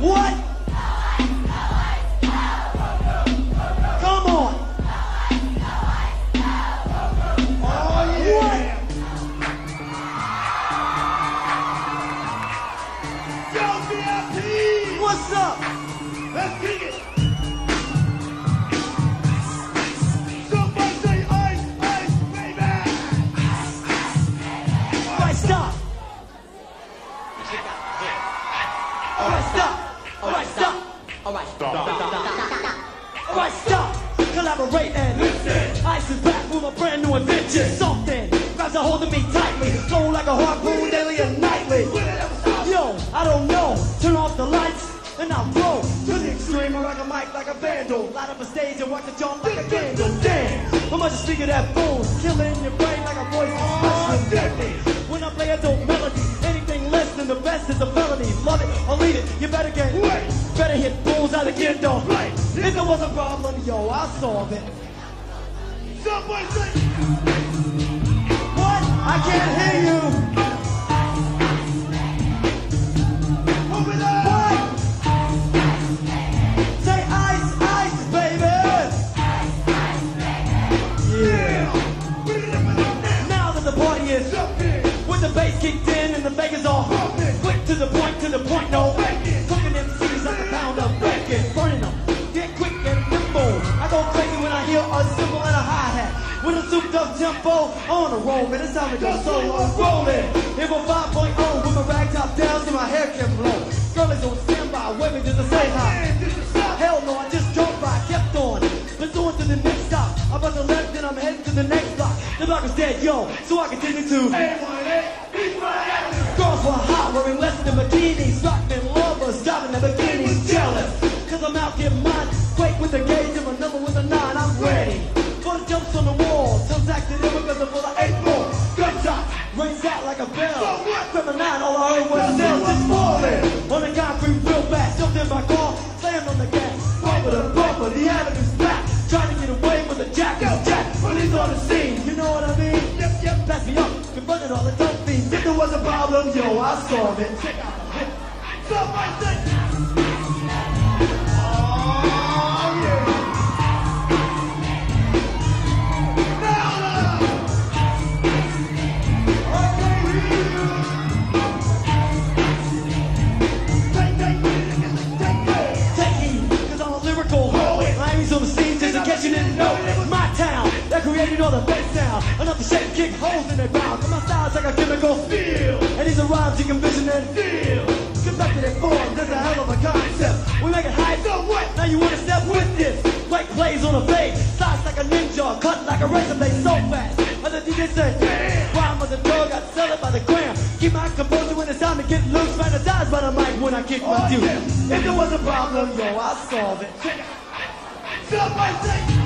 What? Come on. Oh, yeah. Yo, VIP. What's up? Let's kick it. Somebody say ice, ice, baby. Stop. Stop. Is back with a brand new invention. Something grabs a hold of me tightly. Flow like a harpoon daily and nightly. Yo, I don't know. Turn off the lights and I'll blow to the extreme. I rock a mic like a vandal. Light up a stage and watch the jump like a candle. Damn, I'm much speaker that boom, killing your brain like a voice special deadly. When I play a dope melody, anything less than the best is a felony. Love it or leave it, you better get Wait. Better hit bulls out again, don't Right. If there was a problem, yo, I'll solve it. What? I can't hear you. with the bass kicked in and the Vegas all up tempo on a roll, man, it's time to go solo I'm rolling. Hit a 5.0 with my rag top down so my hair can blow. Girl is on standby, waving just to say hi. And this stop. Hell no, I just drove by, kept on. Pursuing to the next stop. I'm about to left and I'm heading to the next block. The block is dead, yo, so I continue to. A1A, East Girls were hot, wearing less than bikinis. A nine, all I heard was nails just falling. On the concrete real fast, jumped in my car, slammed on the gas. Bumper to bumper, the avenue's back. Trying to get away with the jack, yo, jack. Police on the scene, you know what I mean? Yep, yep. Pass me up, confronted all the dope fiends. If there was a problem, yo, I'll solve it. Somebody say, oh, created all the bass sound. Enough to shake, kick holes in their ground. Cause my style's like a chemical Feel, And these are rhymes you can vision and feel. Conducted in form, there's a hell of a concept. We make it hype, So what? now you wanna step with this. Like plays on a fade, slice like a ninja, cut like a razor blade so fast. Other DJ say, rhyme was a drug, I sell it by the gram. Keep my composure when it's time to get loose, fantasize by the mic when I kick my Oh, tune. yeah. If there was a problem, yo, I'll solve it. Somebody say,